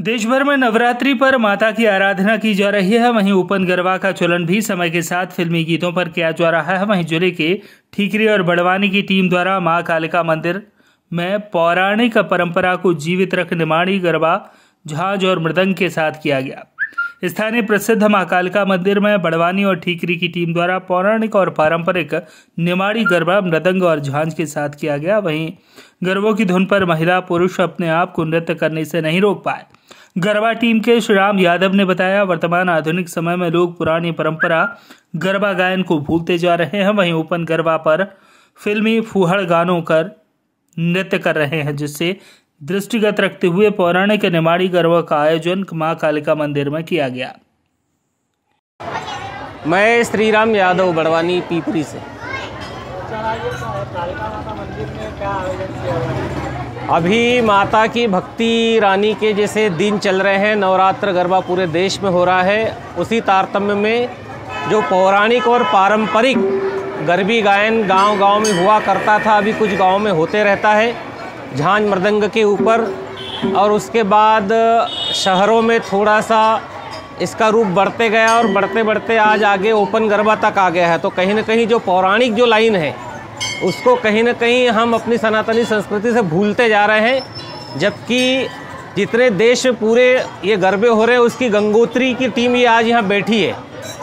देश भर में नवरात्रि पर माता की आराधना की जा रही है। वहीं ओपन गरबा का चलन भी समय के साथ फिल्मी गीतों पर किया जा रहा है। वहीं ज़िले के ठीकरी और बड़वानी की टीम द्वारा माँ कालिका मंदिर में पौराणिक परंपरा को जीवित रख निमाणी गरबा, झांझ और मृदंग के साथ किया गया। स्थानीय प्रसिद्ध माँ कालिका मंदिर में बड़वानी और ठीकरी की टीम द्वारा पौराणिक और पारंपरिक निमाड़ी गरबा, मृदंग और झांझ के साथ किया गया। वहीं गरबों की धुन पर महिला पुरुष अपने आप को नृत्य करने से नहीं रोक पाए। गरबा टीम के श्री राम यादव ने बताया, वर्तमान आधुनिक समय में लोग पुरानी परंपरा, गरबा गायन को भूलते जा रहे हैं। वहीं ओपन गरबा पर फिल्मी फूहड़ गानों कर नृत्य कर रहे हैं, जिससे दृष्टिगत रखते हुए पौराणिक निमाड़ी गरबा का आयोजन माँ कालिका मंदिर में किया गया। मैं श्री राम यादव बड़वानी, पीपरी से। अभी माता की भक्ति रानी के जैसे दिन चल रहे हैं, नवरात्र गरबा पूरे देश में हो रहा है। उसी तारतम्य में जो पौराणिक और पारंपरिक गरबी गायन गांव-गांव में हुआ करता था, अभी कुछ गाँव में होते रहता है। झांझ मृदंग के ऊपर और उसके बाद शहरों में थोड़ा सा इसका रूप बढ़ते गया और बढ़ते बढ़ते आज आगे ओपन गरबा तक आ गया है। तो कहीं ना कहीं जो पौराणिक जो लाइन है, उसको कहीं ना कहीं हम अपनी सनातनी संस्कृति से भूलते जा रहे हैं, जबकि जितने देश में पूरे ये गरबे हो रहे हैं, उसकी गंगोत्री की टीम ये आज यहाँ बैठी है।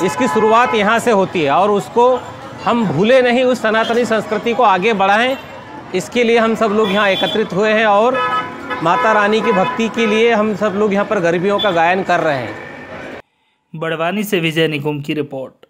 इसकी शुरुआत यहाँ से होती है और उसको हम भूले नहीं, उस सनातनी संस्कृति को आगे बढ़ाएँ। इसके लिए हम सब लोग यहाँ एकत्रित हुए हैं और माता रानी की भक्ति के लिए हम सब लोग यहाँ पर गरीबियों का गायन कर रहे हैं। बड़वानी से विजय निगम की रिपोर्ट।